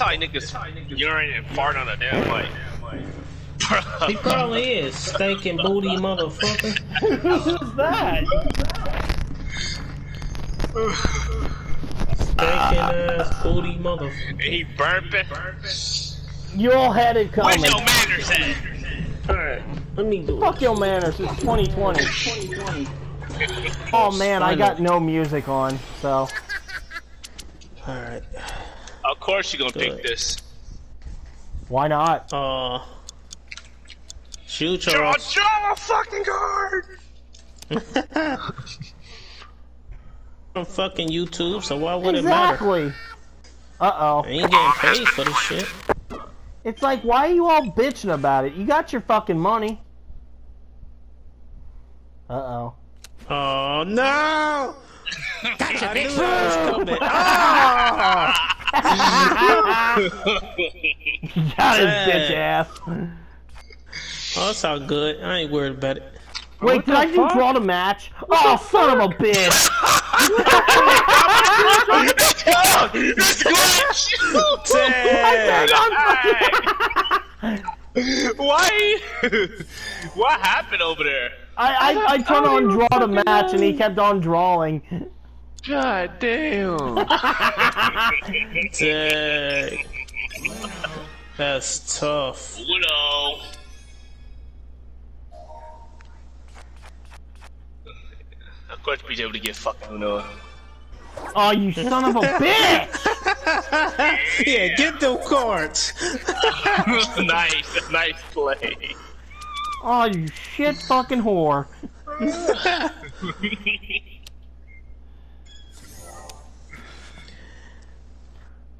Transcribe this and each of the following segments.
how niggas urinate and fart on a damn mic. He probably is. Stinking booty motherfucker. Who's that? Stinking ass booty motherfucker. he burping. You all had it Where's coming. your manners at? Alright, let me do Fuck it. your manners. It's 2020. Oh man, I got no music on, so. Alright. Of course you're gonna pick this. Why not? Uh. Shoot Draw, Charles. draw a fucking card! on fucking YouTube, so why would it matter? Exactly. Uh I oh. ain't getting paid for this shit. It's like, why are you all bitching about it? You got your fucking money. Uh oh. Oh no! Gotcha, I knew that was coming. got bitch ass. Oh, that's all good. I ain't worried about it. Wait, did I just draw the match? Oh, son of a bitch! Dang. Why? what happened over there? I, I, I turned on draw the match and he kept on drawing. God damn. Dang. That's tough. Widow. Of course, BJ able to get fucking Uno. Oh, you son of a bitch! yeah, get them cards. nice, nice play. Oh, you shit fucking whore.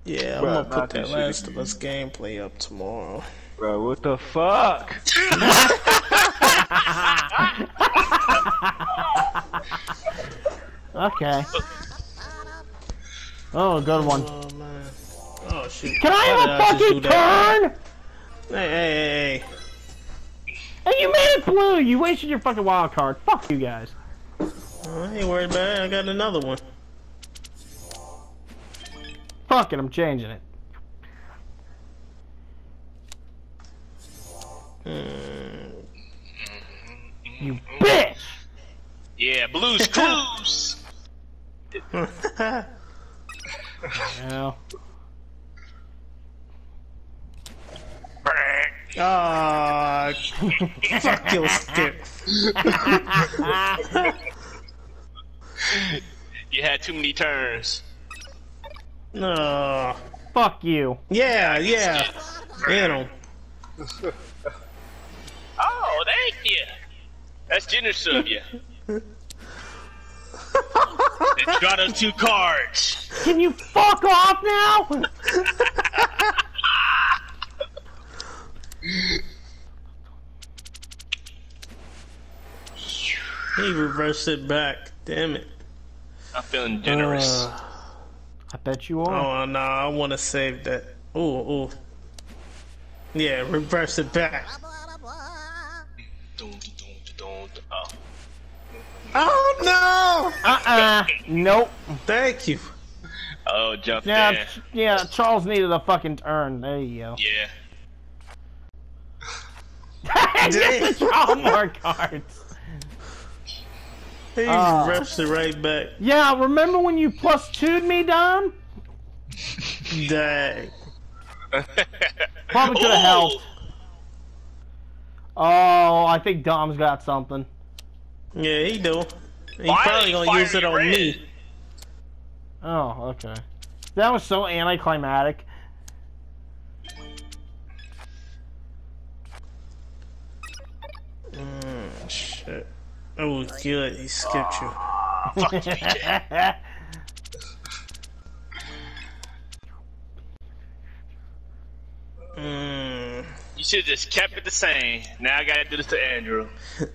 Yeah, I'm Bruh, gonna put that Last of Us gameplay up tomorrow. Bro, what the fuck? Okay. Oh, good one. Oh man. Oh shoot. Can I have a fucking turn? Hey, hey, hey, Hey, you made it blue! You wasted your fucking wild card. Fuck you guys. I ain't worried about it. I got another one. Fuck it, I'm changing it. Hmm. You bitch! Yeah, Blues Clues. Yeah. Ah, fuck your stick. you had too many turns. No. Fuck you. Yeah, yeah. Hit him. Oh, thank you. That's generous of you. Let's draw those two cards. Can you fuck off now? He reversed it back. Damn it. I'm feeling generous. Uh, I bet you are. oh no, I want to save that. Ooh, ooh. Yeah, reverse it back. Oh. no! Uh-uh. Nope. Thank you. Oh, jump Yeah, in. Ch- yeah, Charles needed a fucking turn. There you go. Yeah. Just to draw more cards. He Ah. reversed it right back. Yeah, remember when you plus two'd me, Dom? Dang. Probably could have helped. Oh, I think Dom's got something. Yeah, he do. He Why probably gonna use it on red? me. Oh, okay. That was so anticlimactic. Oh, good. He skipped you. Fuck you, BJ. Mm. You should have just kept it the same. Now I gotta do this to Andrew.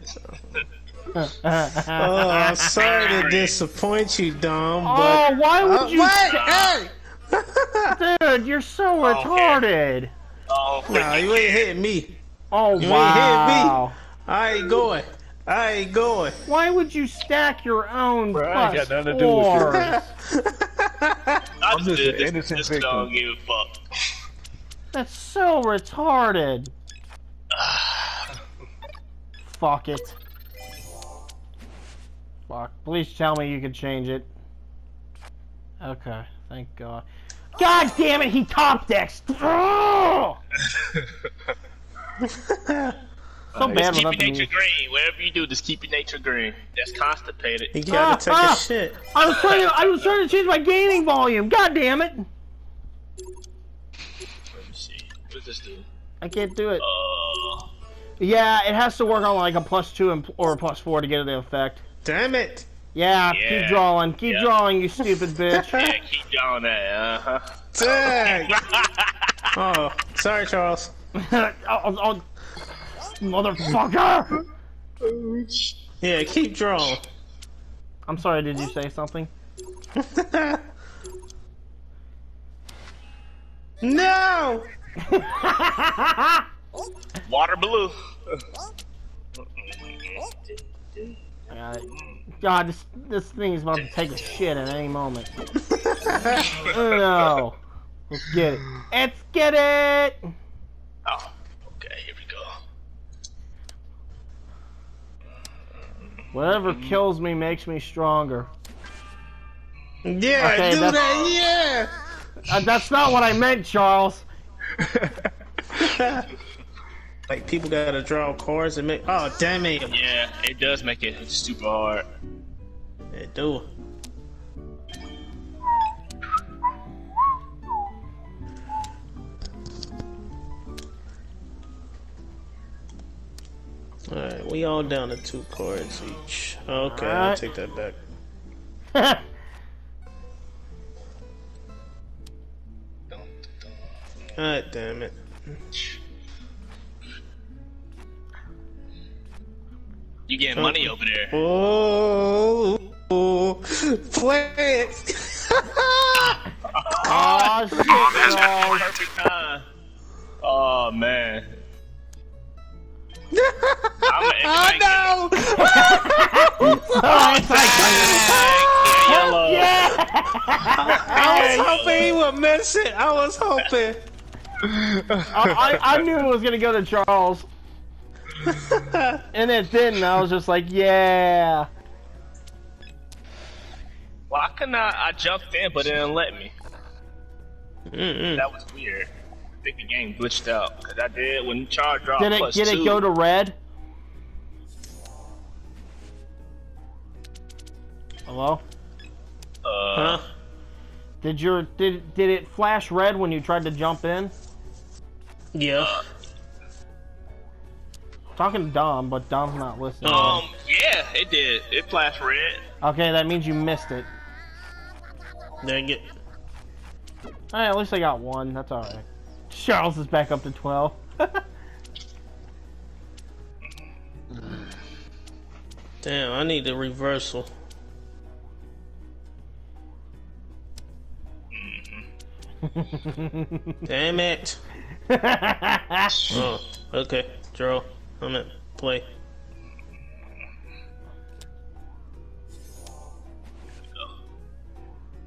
Oh, I'm sorry to disappoint you, Dom, oh, but. why would Uh, you? wait! Hey! Dude, you're so retarded. Oh, nah, you ain't hitting me. Oh You ain't hit wow. I ain't going. I ain't going. Why would you stack your own Bro, I plus ain't got nothing to do with this. I I'm just just did an this. innocent This victim. don't give a fuck. That's so retarded. Fuck it. Fuck. Please tell me you can change it. Okay. Thank God. God damn it, he top decks! so Just bad keep your nature green. Whatever you do, just keep your nature green. That's constipated. You gotta take Ah, a ah. shit. I was trying to I was trying to change my gaming volume. God damn it. Let me see. What does this do? I can't do it. Uh, Yeah, it has to work on like a plus two or a plus four to get the effect. Damn it. Yeah, Yeah. keep drawing. Keep Yeah. drawing, you stupid bitch. yeah, keep drawing that. Uh huh. Dang. oh, sorry, Charles. oh, oh, motherfucker! Yeah, keep drawing. I'm sorry, did you say something? no. Water blue. Uh, God, this this thing is about to take a shit at any moment. no. Let's get it. Let's get it! Oh, okay. Here we go. Whatever kills me makes me stronger. Yeah, Okay, do that's- that. Uh, that's not what I meant, Charles. Like people gotta draw cards and make. Oh, damn it. Yeah, it does make it super hard. They do. Alright, we all down to two cards each. Okay, I'll take that back. God damn it. You getting money over there? Oh, oh, oh. play it. oh, oh shit, Charles. Perfect. Oh man. I'm oh no! Oh, it's like, Yellow. yeah! I was hoping he would miss it. I was hoping. I, I, I knew it was gonna go to Charles, and it didn't. I was just like, yeah. Why couldn't I? I jumped in, but it didn't let me. Mm-mm. That was weird. I think the game glitched out. Cause I did when Char dropped Did it? plus Did two. it go to red? Hello? Uh, Huh? Did your did did it flash red when you tried to jump in? Yeah. Talking to Dom, but Dom's not listening. Um, yeah, it did. It flashed red. Okay, that means you missed it. Dang it. Alright, at least I got one. That's alright. Charles is back up to 12. Damn, I need a reversal. Mm-hmm. Damn it. Oh, okay. Draw. I'm at play.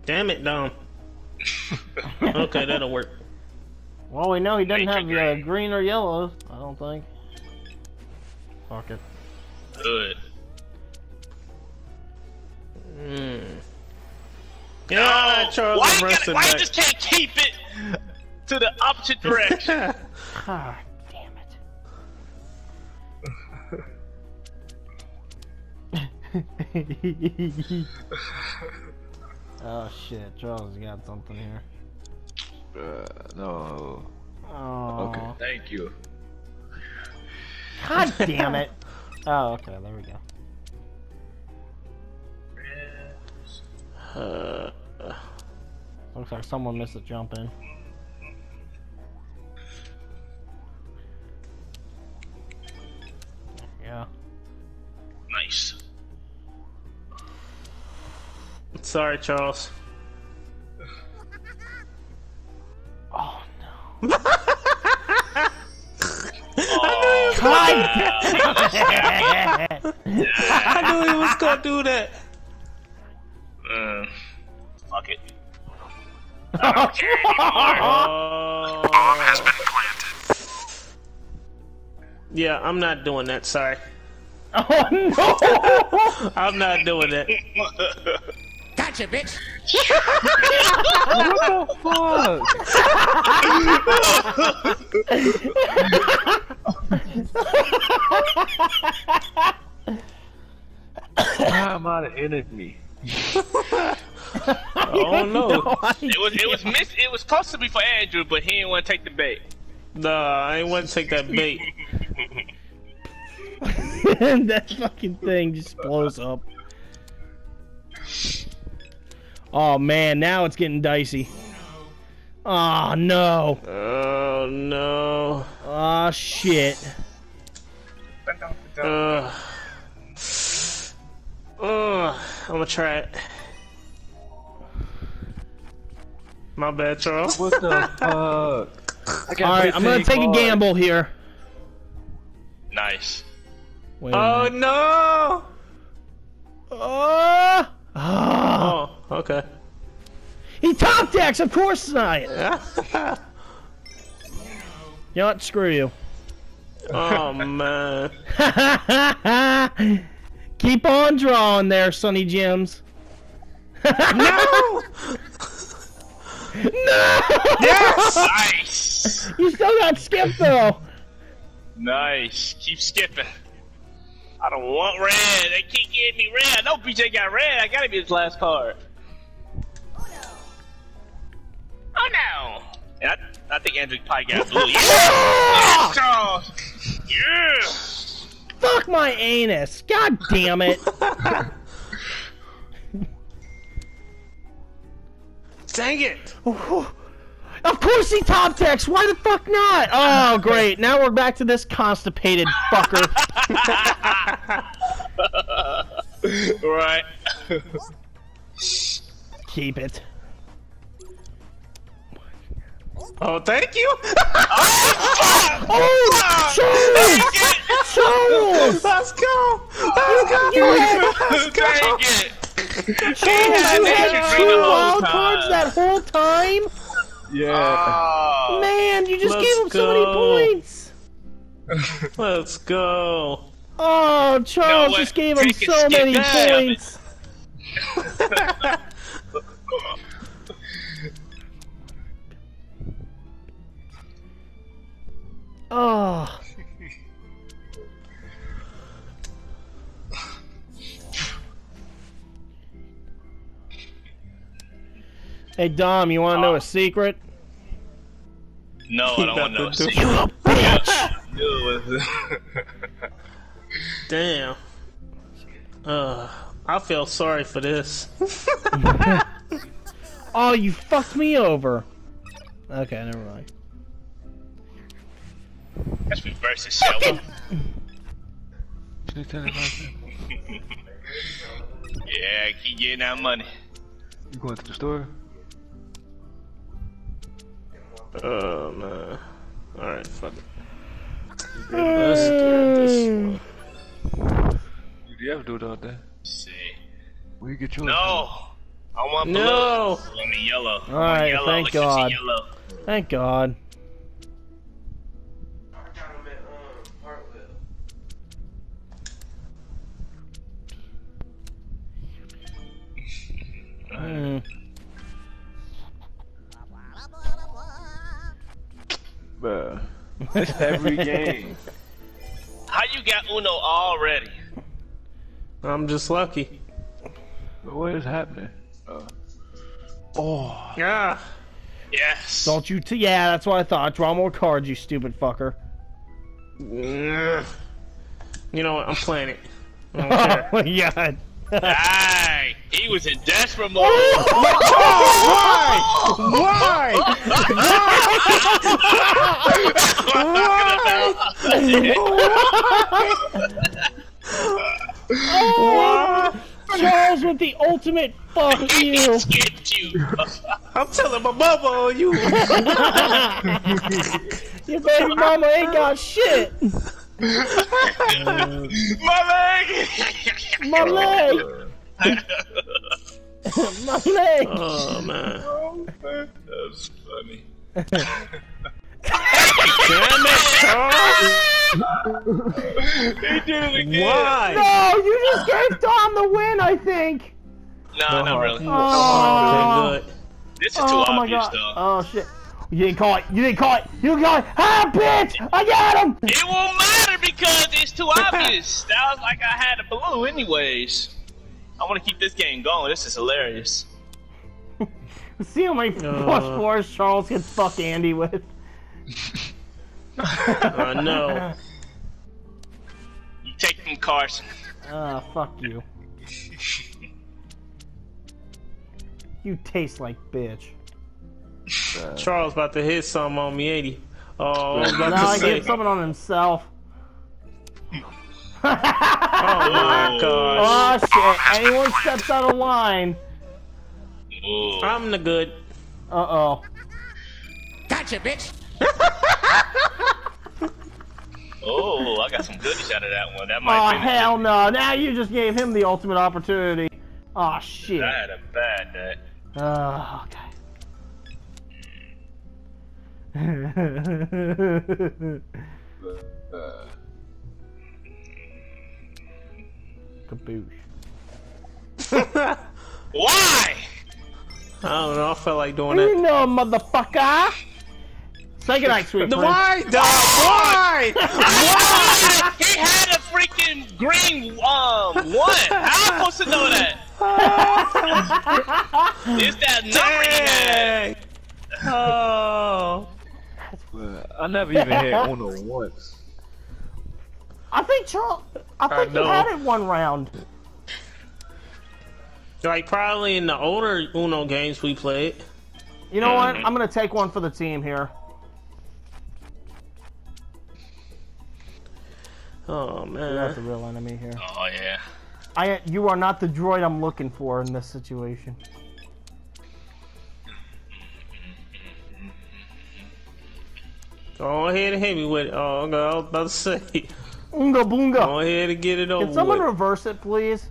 Damn it, Dom. okay, that'll work. Well, we know he doesn't have Nature uh, green. green or yellow, I don't think. Fuck it. Good. Hmm. Yeah, Oh, Charles why you, gotta, it why you just can't keep it to the opposite direction? God damn it. oh shit, Charles has got something here. Uh, no. Oh. Okay. Thank you. God damn it. Oh, okay, there we go. Uh, Looks like someone missed a jump in. Yeah. Nice. sorry, Charles. Knew he was gonna do that. Uh, fuck it. I don't care anymore. Oh. Bomb has been planted. Yeah, I'm not doing that. Sorry, Oh no! I'm not doing that. Gotcha, bitch. what the fuck! I'm out of energy. Oh no, It was it was miss it was supposed to be for Andrew, but he didn't want to take the bait. nah, I ain't want to take that bait. And that fucking thing just blows up. Oh man, now it's getting dicey. Oh no. Oh no. Oh shit. Uh, uh, I'm gonna try it. My bad, Charles. What the fuck? Alright, I'm gonna take a gamble here. Nice. Wait Oh no! Oh! Ah. Oh, okay. He top decks, of course not. You know what? Screw you. oh man. Keep on drawing there, Sonny Jims. No! No! Yes! Nice. You still got Skip though. Nice. Keep skipping. I don't want red. They keep getting me red. I know BJ got red. I gotta be his last card. Oh no. Oh, and I, I think Andrew probably got blue. Yeah. yes, Charles. Yeah. Fuck my anus. God damn it. Dang it! Of course he top decks. Why the fuck not? Oh, great. Now we're back to this constipated fucker. right. Keep it. Oh, thank you! Oh, Charles! Charles! Let's go! Let's go! Let's go! Dang it. Charles, had you Andrew had green the two wild cards that whole time? Yeah. Oh. Man, you just gave him so many points. Let's go! Oh, Charles what? just gave him so many points. Oh. Hey Dom, you want to know a secret? No, I don't want to know. About to do- See, You a bitch! Damn. Uh, I feel sorry for this. Oh, you fucked me over. Okay, never mind. That's reverse it, shall we? Yeah, keep getting that money. You going to the store? Oh man. Alright, fuck it. Let's do this one. You do ever do it all day? see. Where you get yours? No. I want blue. No! I want me yellow. Alright, yellow. thank Let's God. Thank God. Mm. Bruh. It's every game. How you got Uno already? I'm just lucky. But what is happening? Uh, oh. Yeah. Yes. Don't you? T- yeah, that's what I thought. Draw more cards, you stupid fucker. You know what? I'm playing it. I don't care. Oh my god. Aye, he was in desperate mode. Why? Why? Why? Charles with the ultimate fuck you. You. I'm telling my mama on you. Your baby mama ain't got shit. My leg. My leg. My leg! Oh man. That was funny. Damn it, Charles! He did it again. Why? No, you just gave Dom the win, I think! No, not really. Oh. Okay. This is too Oh my obvious, god. though. Oh shit. You didn't call it. You didn't call it. You didn't call it. Ah, bitch! I got him! It won't matter because it's too obvious. that was like I had a blue, anyways. I want to keep this game going. This is hilarious. See how many Uh. plus fours Charles can fuck Andy with? I know. You take them, Carson. Ah, fuck you. You taste like bitch. Charles about to hit something on me, 80. Oh, I was about Now to he say. gets something on himself. Oh my gosh. Oh shit! Anyone steps out of line. Ooh. I'm the good. Uh oh. Gotcha, bitch! oh, I got some goodies out of that one. That Oh might be. hell no! Now you just gave him the ultimate opportunity. Oh shit. I had a bad day. Oh, okay. Kaboosh. Why? I don't know. I felt like doing it. You know, motherfucker. Say goodnight, sweet prince. Why, dog? Why? he had a freaking green um one. How am I supposed to know that? it's that number he had. Oh. I never even had Uno once. I think Charles. I think you had it one round. Like probably in the older Uno games we played. You know what? Mm-hmm. I'm gonna take one for the team here. Oh man, That's a real enemy here. Oh yeah. I. You are not the droid I'm looking for in this situation. Go ahead and hit me with it. Oh, okay, I was about to say. Oonga boonga. Go ahead and get it over Can someone with. reverse it, please?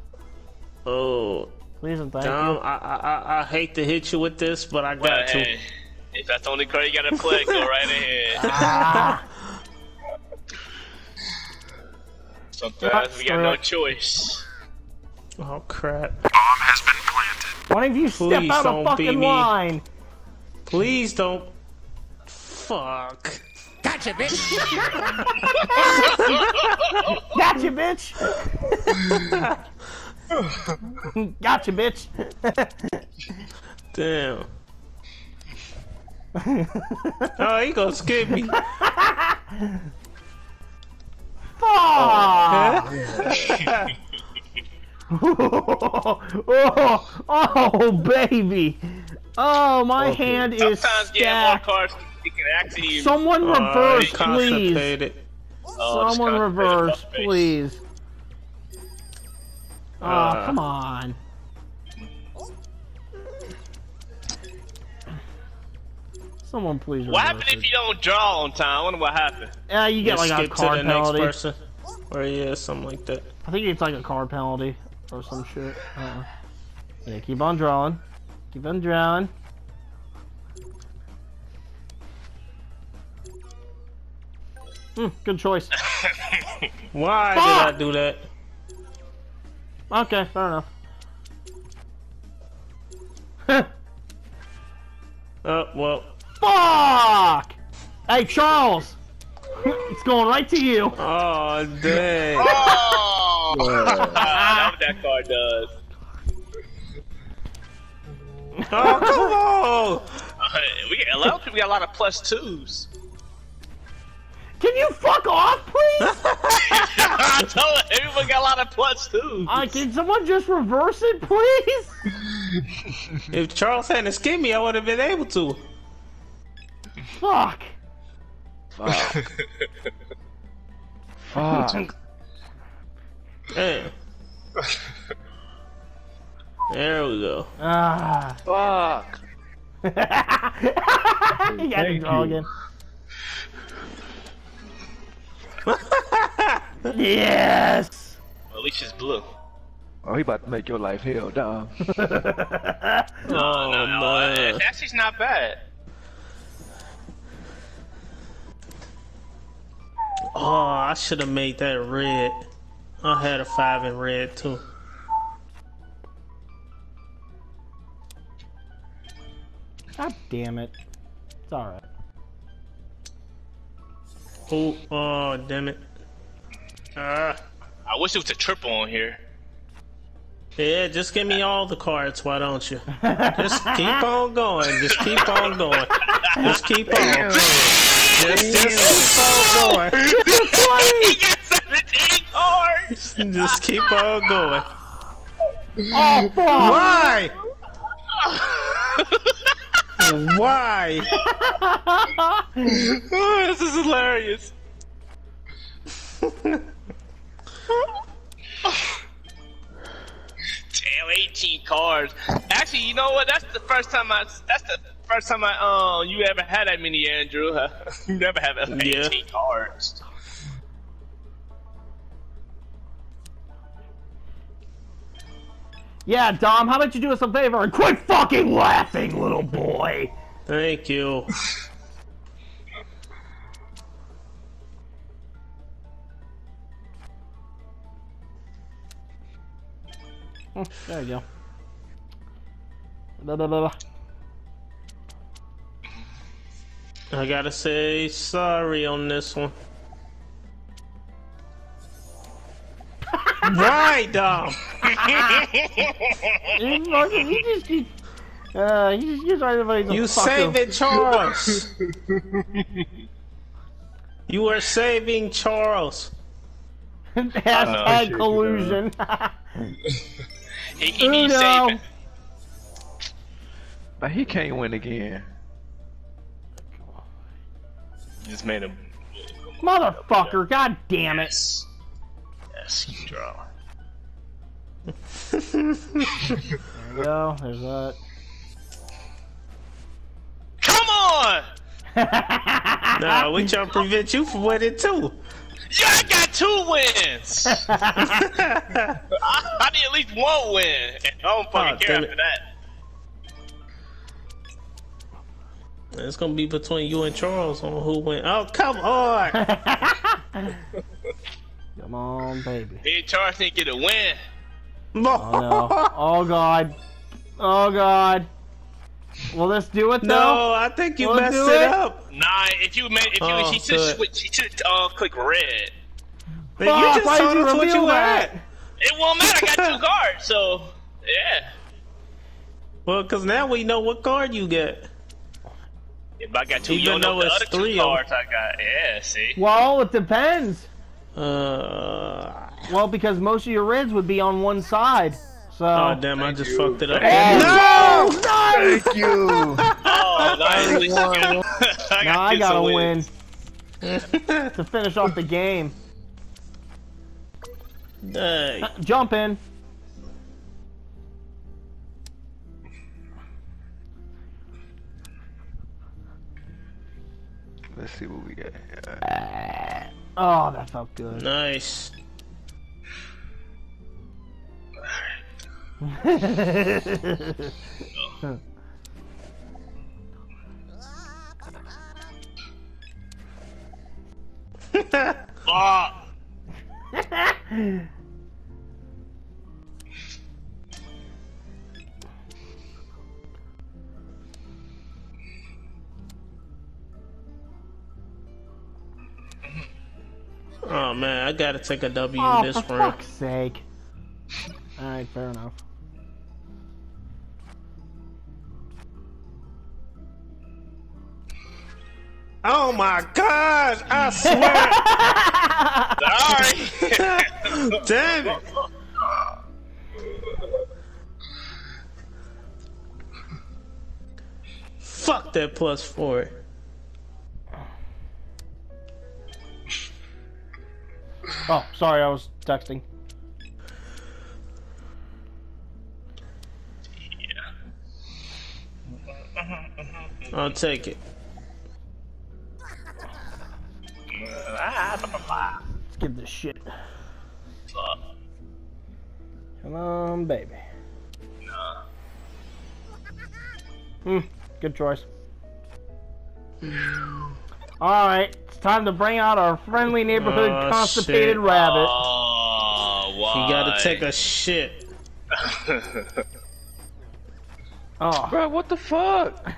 Oh, Please and thank Dom, you. I, I I I hate to hit you with this, but I got But to. hey, if that's the only card you gotta play, go right ahead. Ah, Sometimes we got no choice. Oh crap! Bomb has been planted. why don't you step Please out of don't fucking me. line? Please don't. Fuck. Gotcha, bitch. gotcha, bitch. gotcha, bitch. Damn. oh, he gonna skip me. Fuck! oh, oh, oh, baby. Oh, my hand is Sometimes getting more stacked. Cards, it can actually. Someone Oh, reverse, he please. constipated. Oh, Someone reverse, please. Oh, Uh. come on. Someone please reverse What happened it. if you don't draw on time? I wonder what happened. Yeah, you get Just like a skip to card the next penalty. person. Or yeah, something like that. I think it's like a card penalty or some shit. Uh-uh. Yeah, keep on drawing. Keep on drawing. Hmm, good choice. Why Fuck! did I do that? Okay, fair enough. Oh well. Fuck! Hey, Charles! it's going right to you. Oh dang. Oh! That's what that card does. oh come on. Uh, we a lot of people got a lot of plus twos. Can you fuck off, please? I told you, everyone got a lot of plus twos. uh, can someone just reverse it, please? If Charles hadn't skipped me, I would have been able to. Fuck. Fuck. Fuck. Damn. There we go. Ah. Fuck. you got to thank draw you. again. yes! Well, at least it's blue. Oh, he about to make your life hell, dog. No, no, no. man. uh, Actually, not bad. Oh, I should have made that red. I had a five in red too. God damn it. It's alright. Oh, oh, damn it. Ah. I wish it was a triple on here. Yeah, just give me all the cards, why don't you? Just keep on going. Just keep on going. Just keep on. Just, just keep on going. he got 17 cards! Just keep on going. Oh, fuck! Why? Why? Oh, this is hilarious. Damn, 18 cards. Actually, you know what? That's the first time I. That's the first time I. Um, you ever had that many, Andrew? Huh? you never had 18 Yeah. cards. Yeah, Dom, how about you do us a favor and quit fucking laughing, little boy? Thank you. Oh, there you go. Blah, blah, blah. I gotta say sorry on this one. Right, Dom. You fucking, you just keep, uh, you just use everybody's a You fucker. saving Charles. you are saving Charles. Hashtag collusion. He, he needs Uno. saving. But he can't win again. Just made him. Motherfucker, god damn it. Yes. Yes, you draw. There you go, there's that. Come on! Nah, we trying to prevent you from winning too. Yeah, I got two wins! I, I need at least one win. I don't fucking Oh, care damn after it. that. It's gonna be between you and Charles on who win. Oh, come on! Come on, baby. Me and Charles didn't get a win. Oh no. Oh god. Oh god. Will this do it though? No, I think you Wanna messed it, it? up. Nah, if you made, if you, Oh, he should good. switch, he should uh click red. Man, Fuck, you just why did told you us what you that? had. It won't matter. I got two cards, so yeah. Well, because now we know what card you get. If I got two, you don't know though the other three two cards I got. Yeah, see. Well, it depends. Uh, Well, because most of your reds would be on one side. So. oh, damn, I just fucked it up. Oh, no! Thank you. Oh. I got Now I two gotta wins. win to finish off the game. Hey. Jump in. Let's see what we got. here. Oh, that felt good. Nice. Oh, Oh man, I gotta take a W oh, this for round. fuck's sake. Alright, fair enough. Oh my god! I swear! sorry. Damn it! Fuck that plus four. Oh, sorry, I was texting. Yeah. I'll take it. Let's give this shit. Come on, baby. Nah. Hmm, good choice. Alright, it's time to bring out our friendly neighborhood Oh, constipated shit. rabbit. Oh, why? You gotta take a shit. Oh. Bro, what the fuck?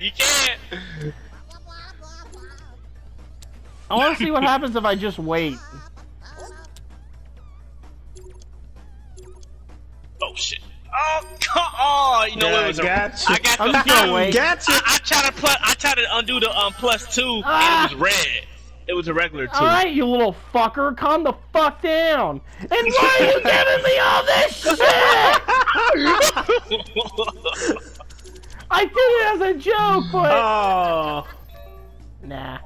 you can't. I want to see what happens if I just wait. Oh, come on. You know Yeah, what? It was a, got you. I got I'm the gonna wait. Gotcha. I, I tried to put. I tried to undo the um plus two, Ah. and it was red. It was a regular two. Alright, you little fucker, calm the fuck down. And why are you giving me all this shit? I did it as a joke, but. Oh. Nah.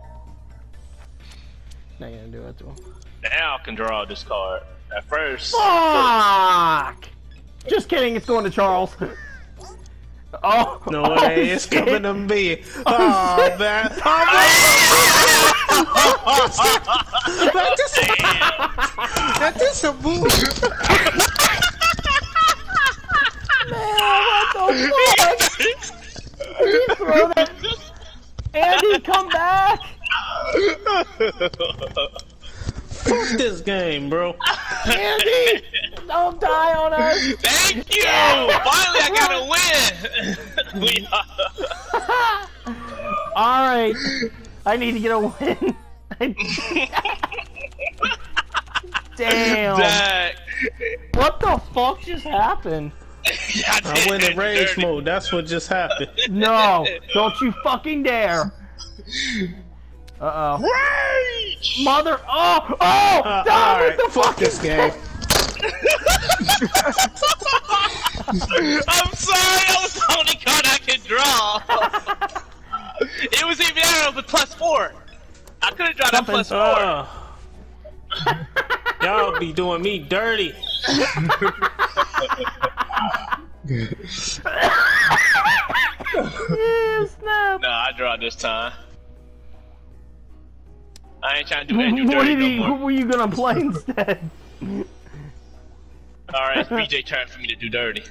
Not gonna do it to him. now I can draw this card. At first, Fuck! Just kidding, it's going to Charles. Oh. No oh, way, it's shit. coming to me. Oh, Oh, shit. man. That is, that is a move. Man, what the fuck? He throw that. Andy, come back! Fuck this game, bro. Andy! Don't die on us! Thank you! Finally, I got a win! we Alright. I need to get a win. Damn. Zach. What the fuck just happened? I went in rage mode. That's what just happened. No, don't you fucking dare. Uh oh. Rage! Mother. Oh! Oh! Uh, Stop alright, the fuck this game. I'm sorry, that was the only card I could draw. it was even there with plus four. I could have drawn that Something. plus four. Uh, y'all be doing me dirty. Yeah, snap. No, I draw this time. I ain't trying to do Andrew What dirty did he, no who more. were you gonna play instead? Alright, it's BJ turn for me to do dirty.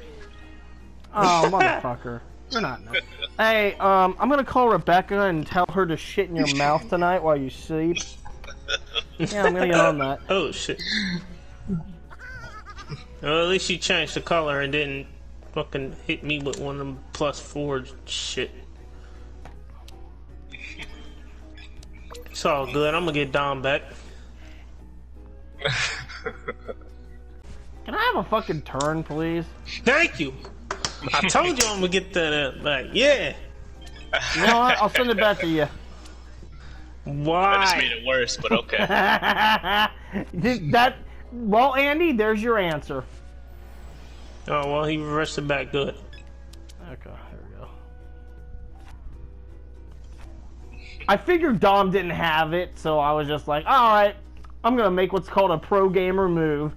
Oh, motherfucker. You're not. Hey, um, I'm gonna call Rebecca and tell her to shit in your mouth tonight while you sleep. Yeah, I'm gonna get on that. Oh shit. Well, at least you changed the color and didn't fucking hit me with one of them plus four shit. It's all good. I'm gonna get Dom back. Can I have a fucking turn, please? Thank you. I told you I'm gonna get that uh, back. Yeah. You know what? I'll send it back to you. That just made it worse, but okay. that. Well, Andy, there's your answer. Oh well, he reversed it back good. Okay, I figured Dom didn't have it, so I was just like, all right, I'm gonna make what's called a pro gamer move.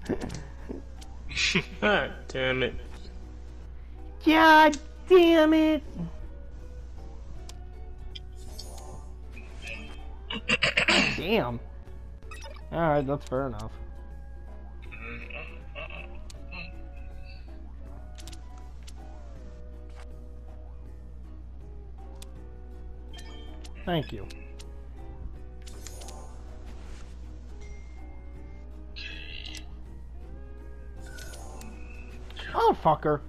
God damn it. God damn it! damn. All right, that's fair enough. Thank you. Motherfucker.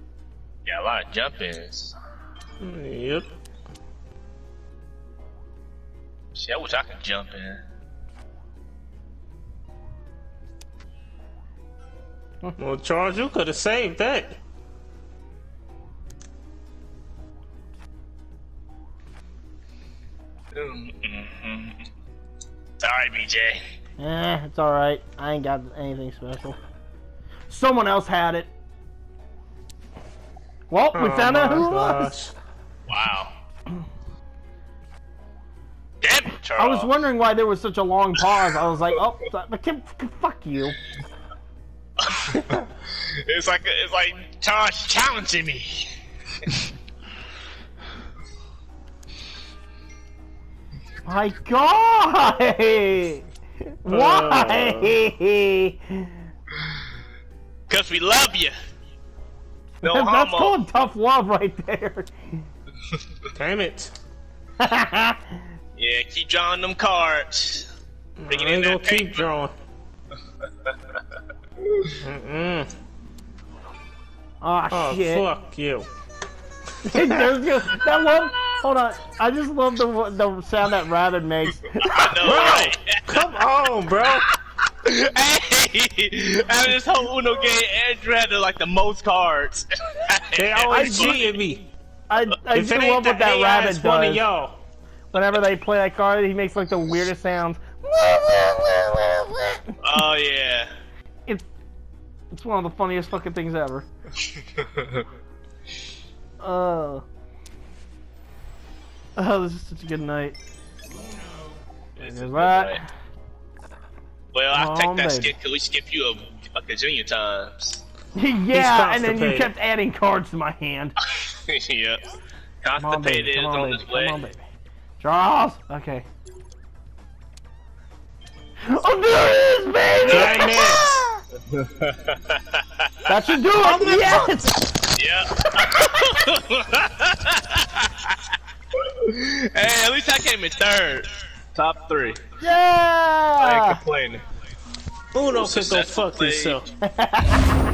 Yeah, a lot of jump ins. Yep. See, I wish I could jump in. Well, Charles, you could have saved that. Sorry, BJ. Eh, it's alright. I ain't got anything special. Someone else had it. Well, we Oh found out my who it was. gosh. Wow. Damn it, Charles. I was wondering why there was such a long pause. I was like, oh, but Kim, fuck you. it's like it's like Charles challenging me. My God! Uh. Why? Because we love you. No That's homo. called tough love right there. Damn it. Yeah, keep drawing them cards. Bring it I in ain't gonna keep drawing. Mm-mm. Oh, Oh, shit. fuck you. There's good. That one. Hold on. I just love the the sound that rabbit makes. Know, Bro, right? come on, bro. hey, after this whole Uno game, Andrew had the, like the most cards. They always I- cheating me. I I If do it love what that AI, rabbit it's one does. y'all. Whenever they play that card, he makes like the weirdest sounds. Oh yeah. It's it's one of the funniest fucking things ever. Oh. Oh, this is such a good night. That? Well, I'll Oh, take that baby. skip because we skipped you a, a gajillion times. yeah, and then you kept adding cards to my hand. yep. Come on, baby. Constipated is Come on, on baby. his way. Come on, baby. Charles! Okay. Oh, there it is, baby! Damn it. That should do it! Yes! Yep. Hey, at least I came in third. Top three. Yeah! I ain't complaining. Uno could go fuck play. yourself.